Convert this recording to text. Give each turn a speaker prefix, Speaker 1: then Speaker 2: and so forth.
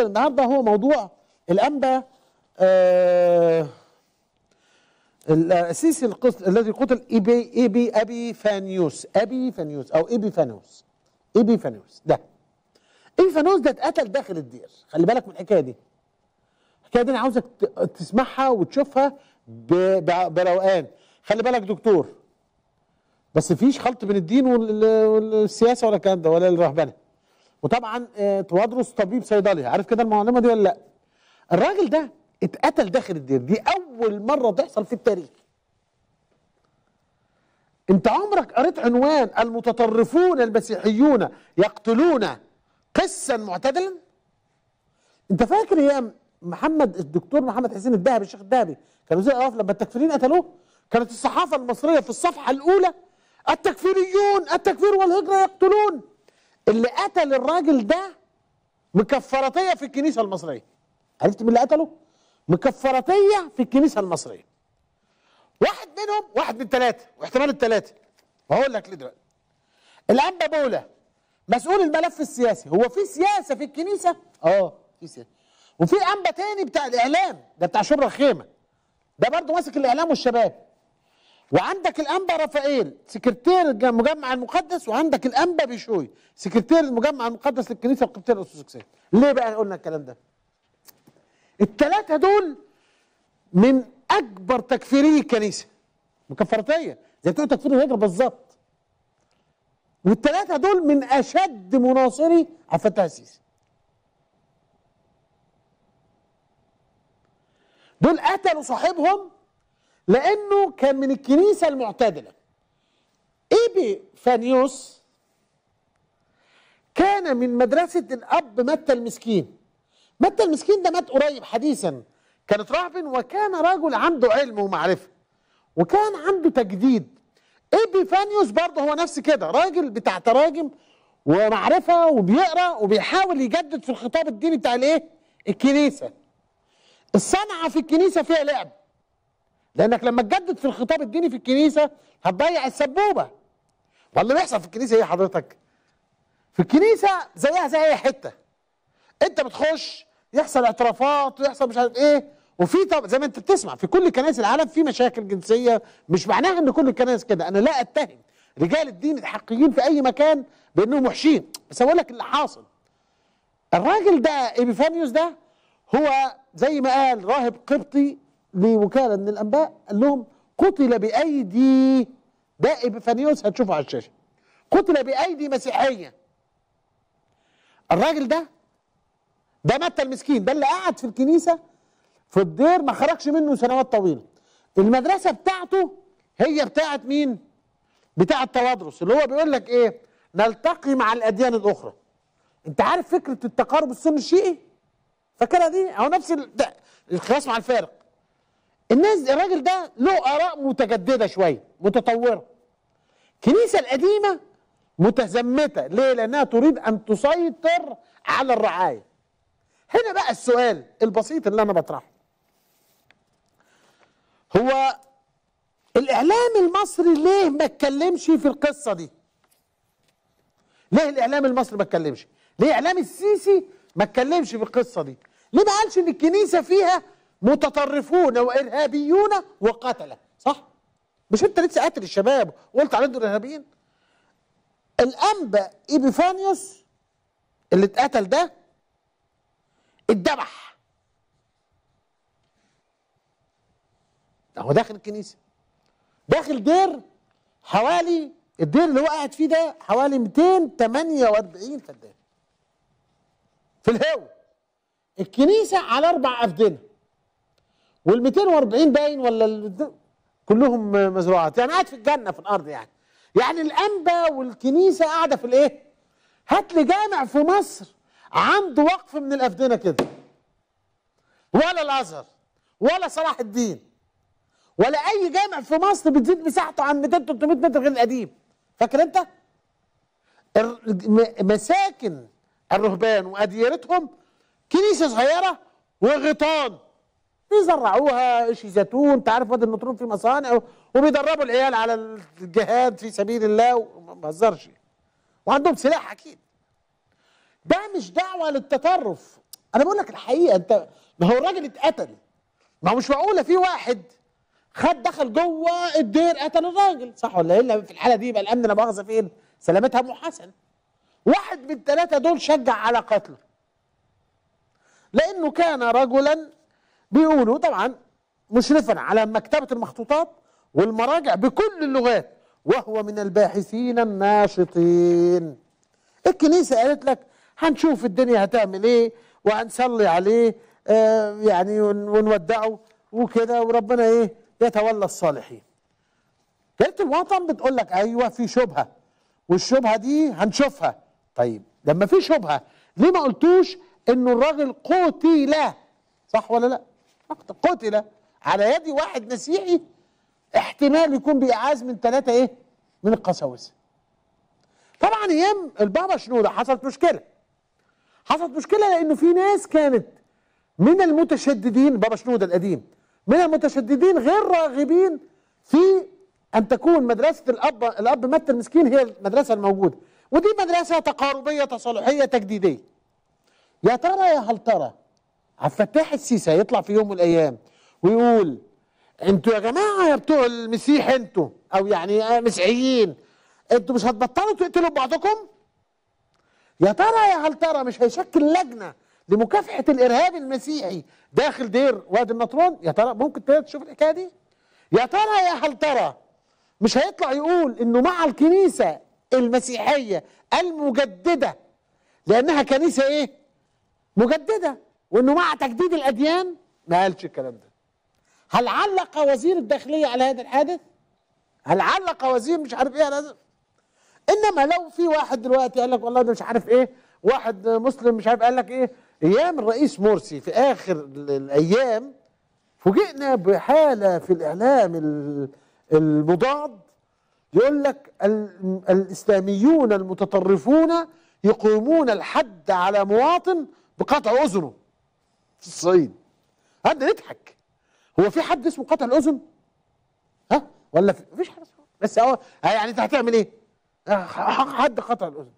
Speaker 1: النهارده هو موضوع الأنبا آه السيسي القس الذي قتل إيبي إيبي ابي فانيوس ابي فانيوس أو ايبي فانوس ايبي فانوس ده. ايبي فانوس ده اتقتل داخل الدير خلي بالك من الحكاية دي. الحكاية دي أنا عاوزك تسمعها وتشوفها بروقان. خلي بالك دكتور بس فيش خلط بين الدين وال- والسياسة ولا الكلام ده ولا الرهبنة. وطبعا آه، توادرس طبيب صيدلي. عارف كده المعلومه دي ولا لا؟ الراجل ده اتقتل داخل الدير. دي أول مرة تحصل في التاريخ. أنت عمرك قريت عنوان المتطرفون المسيحيون يقتلون قسا معتدلا؟ أنت فاكر يا محمد الدكتور محمد حسين الذهبي الشيخ الذهبي كان وزير الاوقاف لما التكفيريين قتلوه؟ كانت الصحافة المصرية في الصفحة الأولى التكفيريون التكفير والهجرة يقتلون. اللي قتل الراجل ده مكفرتيه في الكنيسة المصرية. عرفت مين اللي قتله؟ مكفرتيه في الكنيسة المصرية. واحد منهم واحد من ثلاثة واحتمال الثلاثه وهقول لك ليه دلوقتي. الانبا بولا مسؤول الملف السياسي. هو في سياسة في الكنيسة؟ آه في سياسة. وفي أنبا تاني بتاع الإعلام ده بتاع شبرا الخيمه ده برضه ماسك الإعلام والشباب. وعندك الأنبا رافائيل سكرتير المجمع المقدس وعندك الأنبا بيشوي. سكرتير المجمع المقدس للكنيسة القبطيه الارثوذكسيه ليه بقى قلنا الكلام ده؟ الثلاثه دول من أكبر تكفيري الكنيسة. مكفرتية زي بتوع تكفير الهجرة بالظبط. والثلاثه دول من أشد مناصري عبد الفتاح السيسي دول قتلوا صاحبهم لأنه كان من الكنيسة المعتدلة. إيبي فانيوس كان من مدرسة الأب متى المسكين. متى المسكين ده مات قريب حديثا. كانت راهب وكان رجل عنده علم ومعرفة وكان عنده تجديد. إيبي فانيوس برضه هو نفس كده راجل بتاع تراجم ومعرفة وبيقرأ وبيحاول يجدد في الخطاب الديني بتاع الإيه؟ الكنيسة. الصنعة في الكنيسة فيها لعب. لانك لما تجدد في الخطاب الديني في الكنيسه هتضيع السبوبه. واللي بيحصل في الكنيسه إيه حضرتك؟ في الكنيسه زيها زي اي حتة. انت بتخش يحصل اعترافات ويحصل مش عارف إيه وفي طب زي ما انت بتسمع في كل كنائس العالم في مشاكل جنسيه مش معناها ان كل الكنائس كده. أنا لا اتهم. رجال الدين الحقيقيين في اي مكان بانهم وحشين. بس أقول لك اللي حاصل. الراجل ده ايبيفانيوس ده هو زي ما قال راهب قبطي لوكالة من الأنباء قال لهم قتل بأيدي ده ايبيفانيوس هتشوفه على الشاشة. قتل بأيدي مسيحية. الراجل ده ده متى المسكين ده اللي قعد في الكنيسة في الدير ما خرجش منه سنوات طويلة. المدرسة بتاعته هي بتاعت مين؟ بتاع التوادرس اللي هو بيقول لك إيه؟ نلتقي مع الأديان الأخرى. أنت عارف فكرة التقارب السني الشيعي؟ فاكرها دي؟ أو نفس ال- ده، القياس مع الفارق. الناس الراجل ده له آراء متجددة شوية متطورة. الكنيسه القديمة متزمتة. ليه؟ لأنها تريد أن تسيطر على الرعاية. هنا بقى السؤال البسيط اللي أنا بطرحه. هو الإعلام المصري ليه ما اتكلمش في القصة دي؟ ليه الإعلام المصري ما اتكلمش؟ ليه إعلام السيسي ما اتكلمش في القصة دي؟ ليه ما قالش إن الكنيسة فيها متطرفون وإرهابيون وقتله صح؟ مش أنت لسه قاتل الشباب وقلت عليهم دول إرهابيين؟ الأنبا إيبيفانيوس اللي اتقتل ده اتذبح. هو داخل الكنيسة. داخل دير حوالي الدير اللي هو قاعد فيه ده حوالي 248 فدان في الهو الكنيسة على أربع أفدنة. وال 240 باين ولا كلهم مزروعات. يعني قاعد في الجنة في الأرض يعني. يعني الأنبا والكنيسة قاعدة في الإيه؟ هات لي جامع في مصر عنده وقف من الأفدنة كده. ولا الأزهر ولا صلاح الدين ولا أي جامع في مصر بتزيد مساحته عن 200 300 متر غير القديم. فاكر أنت؟ مساكن الرهبان وأديرتهم كنيسة صغيرة وغيطان. بيزرعوها شي زيتون انت عارف وادي النطرون في مصانع وبيدربوا العيال على الجهاد في سبيل الله وما بهزرش. وعندهم سلاح أكيد. ده مش دعوة للتطرف. أنا بقول لك الحقيقة أنت ما هو الراجل اتقتل. ما هو مش معقوله في واحد خد دخل جوه الدير قتل الراجل. صح ولا إيه؟ في الحالة دي يبقى الأمن لا مؤاخذة فين؟ سلامتها ام حسن. واحد من الثلاثه دول شجع على قتله. لأنه كان رجلا بيقولوا طبعا مشرفا على مكتبة المخطوطات والمراجع بكل اللغات وهو من الباحثين الناشطين. الكنيسة قالت لك هنشوف الدنيا هتعمل إيه وهنصلي عليه آه يعني ون- ونودعه وكده وربنا إيه يتولى الصالحين. جريده الوطن بتقول لك أيوه في شبهة والشبهة دي هنشوفها. طيب لما في شبهة ليه ما قلتوش إنه الراجل قتل صح ولا لأ؟ قتل على يد واحد مسيحي احتمال يكون بإعاز من ثلاثة إيه؟ من القساوسة. طبعا أيام البابا شنودة حصلت مشكلة. حصلت مشكلة لأنه في ناس كانت من المتشددين بابا شنودة القديم من المتشددين غير راغبين في أن تكون مدرسة الأب الأب متى المسكين هي المدرسة الموجودة. ودي مدرسة تقاربية تصالحية تجديدية. يا ترى يا هل ترى عبد الفتاح السيسي يطلع في يوم من الأيام ويقول أنتوا يا جماعة يا بتوع المسيح أنتوا أو يعني آه مسيحيين أنتوا مش هتبطلوا تقتلوا بعضكم؟ يا ترى يا هل ترى مش هيشكل لجنة لمكافحة الإرهاب المسيحي داخل دير وادي النطرون؟ يا ترى ممكن تشوف الحكاية دي؟ يا ترى يا هل ترى مش هيطلع يقول إنه مع الكنيسة المسيحية المجددة لأنها كنيسة إيه؟ مجددة. وإنه مع تجديد الأديان ما قالش الكلام ده. هل علق وزير الداخلية على هذا الحادث؟ هل علق وزير مش عارف إيه؟ على هذا إنما لو في واحد دلوقتي قال لك والله ده مش عارف إيه واحد مسلم مش عارف قال لك إيه أيام الرئيس مرسي في آخر ال- الأيام فوجئنا بحالة في الإعلام ال- المضاد يقول لك ال- الإسلاميون المتطرفون يقيمون الحد على مواطن بقطع أذنه. في الصعيد. هذا نضحك. هو في حد اسمه قطع الأذن؟ ها؟ ولا في مفيش حد اسمه. بس هو يعني انت هتعمل إيه؟ حد قطع الأذن.